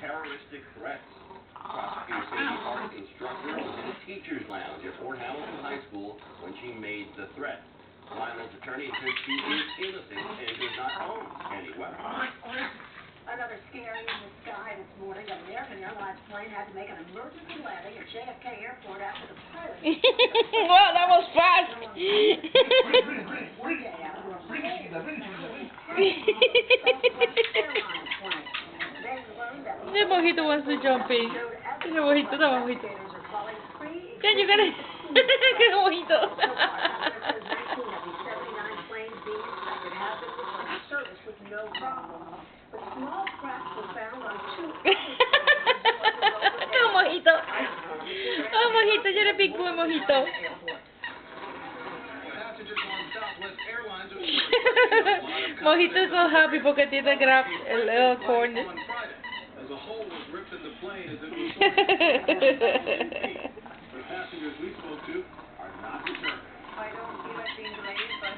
terroristic threats. Prosecutors say the art instructor was in a teacher's lounge at Fort Hamilton High School when she made the threat. Lionel's attorney says she is innocent and does not own any weapon. Oh, Another scary in the sky this morning. An American Airlines plane had to make an emergency landing at JFK Airport after the pilot wow, that was fast. The mojito wants to jump in. The mojito, the mojito. Then you gotta. ¡Qué mojito! oh, mojito. Oh, mojito, you're a big boy, mojito. Mojito is so happy porque tiene grab el little corn. As a hole was ripped in the plane as it was The passengers we spoke to are not determined. I don't see that being delayed, but